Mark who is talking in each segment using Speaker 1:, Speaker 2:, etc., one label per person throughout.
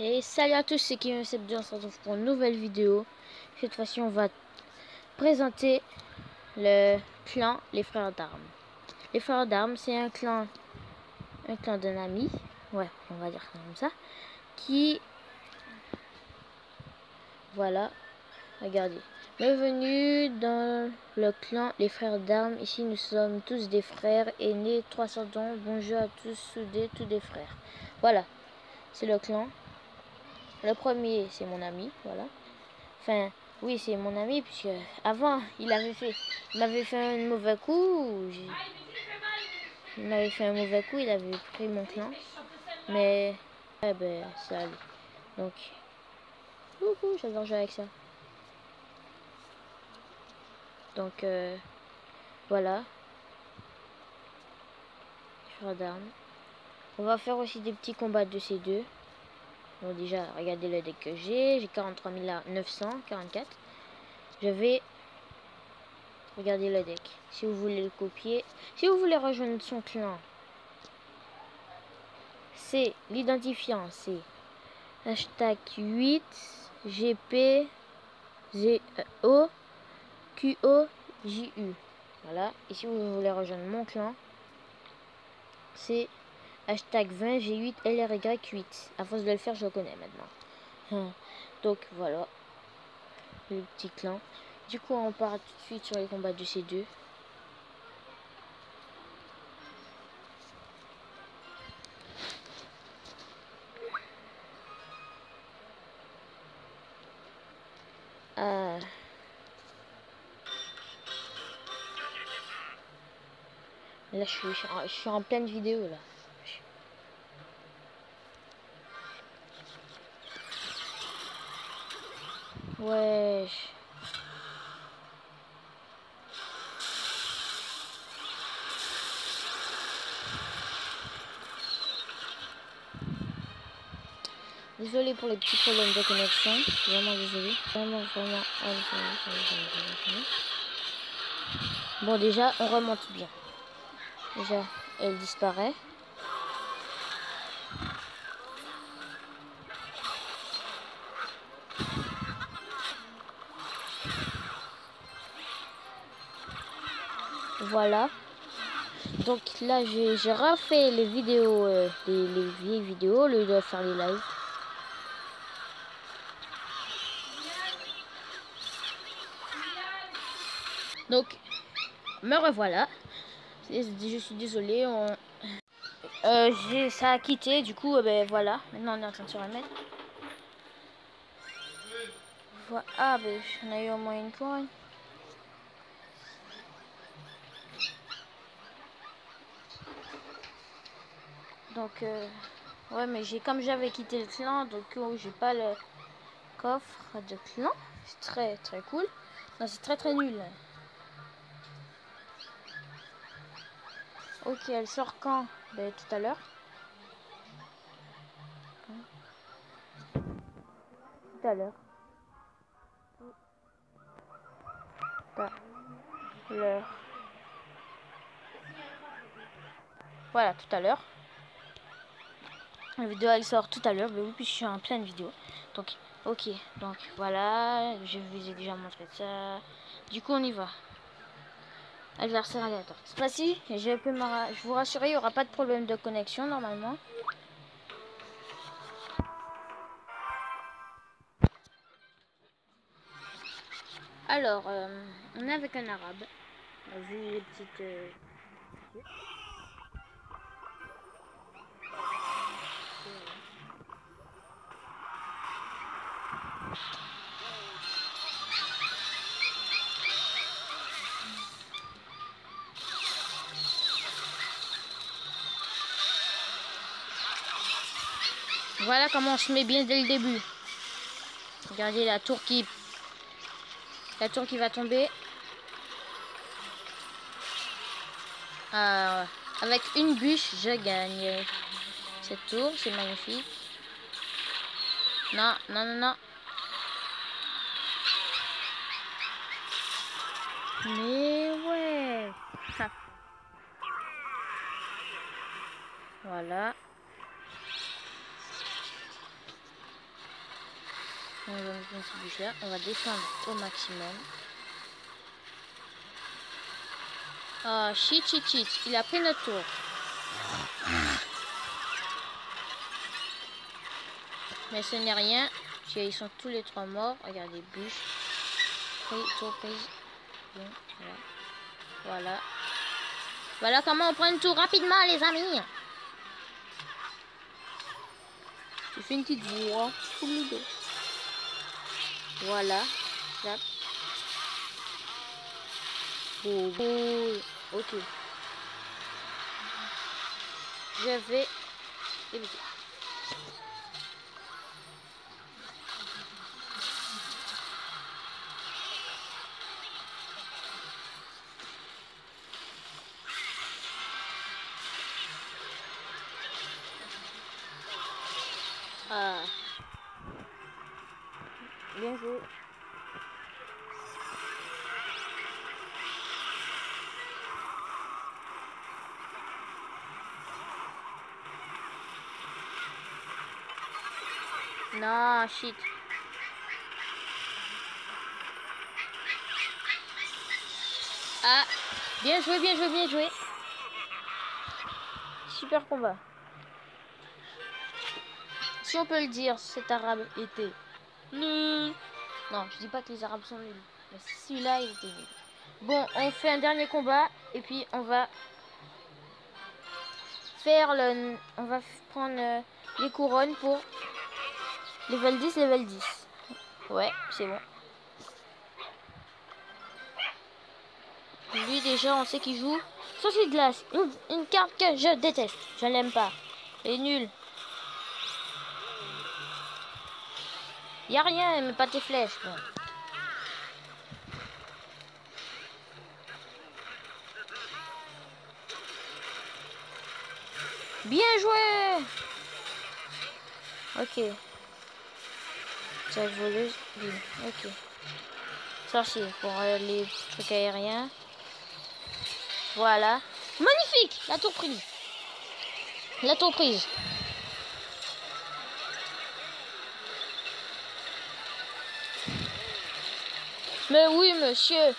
Speaker 1: Et salut à tous, c'est Kevin Sebdi, on se retrouve pour une nouvelle vidéo. Cette fois-ci, on va présenter le clan Les Frères d'Armes. Les Frères d'Armes, c'est un clan, un clan d'un ami, ouais, on va dire comme ça, qui, voilà, regardez, bienvenue dans le clan Les Frères d'Armes. Ici, nous sommes tous des frères aînés, 300 ans. Bonjour à tous, soudés, tous des frères. Voilà, c'est le clan. Le premier, c'est mon ami, voilà. Enfin, oui, c'est mon ami, puisque avant, il avait fait, m'avait fait un mauvais coup. Il m'avait fait un mauvais coup, il avait pris mon clan. Mais, eh ben, ça allait. Donc, j'adore jouer avec ça. Donc, euh, voilà. d'armes. On va faire aussi des petits combats de ces deux. Déjà, regardez le deck que j'ai. J'ai 43 944. Je vais regarder le deck. Si vous voulez le copier. Si vous voulez rejoindre son clan. C'est l'identifiant. C'est hashtag 8 GP O Q O. Voilà. Et si vous voulez rejoindre mon clan. C'est Hashtag 20 G8 LRY8. À force de le faire, je le connais maintenant. Hum. Donc voilà. Le petit clan. Du coup, on part tout de suite sur les combats de ces deux. Euh... Là, je suis, je suis en pleine vidéo, là. Ouais. Désolé pour les petits problèmes de connexion. Vraiment désolé. Vraiment, vraiment. Bon, déjà, on remonte bien. Déjà, elle disparaît. Voilà. Donc là, j'ai refait les vidéos, euh, les, vieilles vidéos, de faire les lives. Donc, me revoilà. Je suis désolé. On... Euh, ça a quitté, du coup, euh, ben voilà. Maintenant, on est en train de se remettre. Ah, ben, on a eu au moins une coin. Donc, euh, ouais, mais j'ai comme j'avais quitté le clan, donc oh, j'ai pas le coffre de clan. C'est très très cool. Non, c'est très très nul. Ok, elle sort quand? Ben, Tout à l'heure. Tout à l'heure. Tout à l'heure. Voilà, tout à l'heure. La vidéo elle sort tout à l'heure, mais oui, puis je suis en pleine vidéo. Donc, ok, donc voilà, je vous ai déjà montré ça. Du coup, on y va. Adversaire aléatoire. Cette fois-ci, je peux je vous rassurer, il n'y aura pas de problème de connexion normalement. Alors, euh, on est avec un arabe. Vu les petites... Euh, Voilà comment on se met bien dès le début. Regardez la tour qui... La tour qui va tomber. Euh, avec une bûche, je gagne. Cette tour, c'est magnifique. Non, non, non, non. Mais ouais. Voilà. On va descendre au maximum. Ah, shit, shit, shit. Il a pris notre tour. Mais ce n'est rien. Ils sont tous les trois morts. Regardez, bûche. Pris, tour prise. Bien, voilà. Voilà. Comment on prend une tour rapidement, les amis. J'ai fait une petite voix. Voilà. Zap. Oh, oh. Ok. Je vais éviter. Bien. Non, shit. Ah, bien joué, bien joué, bien joué. Super combat. Si on peut le dire, cet arabe était Non, je dis pas que les arabes sont nuls. Mais celui-là, il était nul. Bon, on fait un dernier combat. Et puis, on va faire le... On va prendre euh, les couronnes pour level 10, level 10. Ouais, c'est bon. Lui, déjà, on sait qu'il joue. Saucisse de glace. Une, une carte que je déteste. Je l'aime pas. Elle est nulle. Y a rien, mais pas tes flèches. Bon. Bien joué Ok. Ça voleuse. Ok. Sorcier pour euh, les trucs aériens. Voilà. Magnifique La tour prise. La tour prise. Mais oui, monsieur.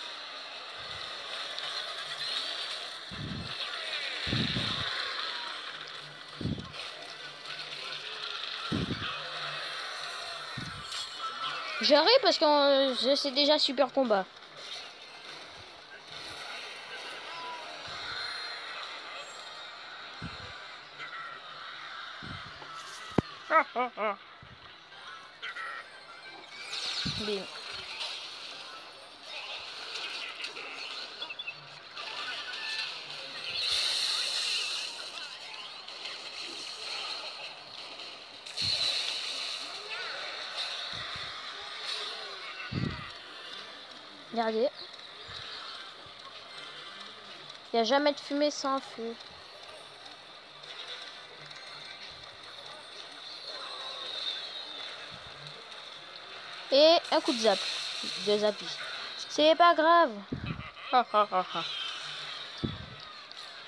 Speaker 1: J'arrive parce que euh, c'est déjà super combat. Bim. Il n'y a jamais de fumée sans feu. Et un coup de zap. De zappy. C'est pas grave.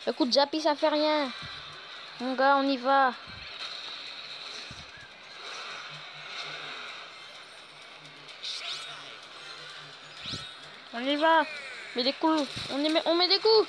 Speaker 1: Le coup de zappy, ça fait rien. Mon gars, on y va. On y va. Mais des coups. On, y met, on met des coups.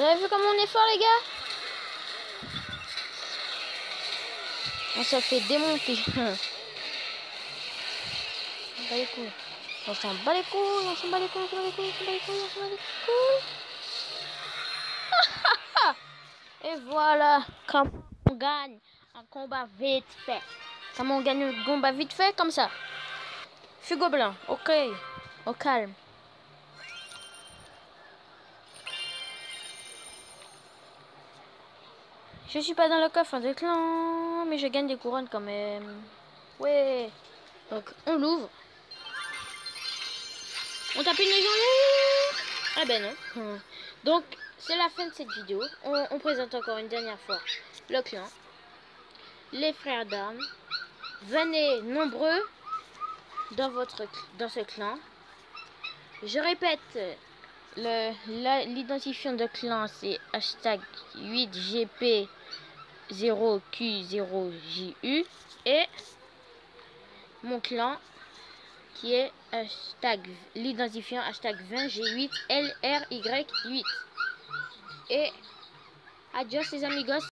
Speaker 1: Vous avez vu comment on est fort, les gars On s'est fait démonter. on bat les couilles. On s'en bat les couilles, on s'en bat les couilles, on s'en bat les couilles, on s'en bat les couilles, on s'en bat les couilles. Et voilà comment on gagne un combat vite fait. Comment on gagne un combat vite fait comme ça. Fugo blanc, ok, au calme. Je suis pas dans le coffre de clan, mais je gagne des couronnes quand même. Ouais. Donc, on l'ouvre. On tape une là Ah ben non. Donc, c'est la fin de cette vidéo. On, présente encore une dernière fois le clan. Les frères d'armes. Venez nombreux dans, votre, dans ce clan. Je répète, l'identifiant de clan c'est hashtag 8GP0Q0JU et mon clan qui est hashtag l'identifiant hashtag 20G8LRY8 et adios les amigos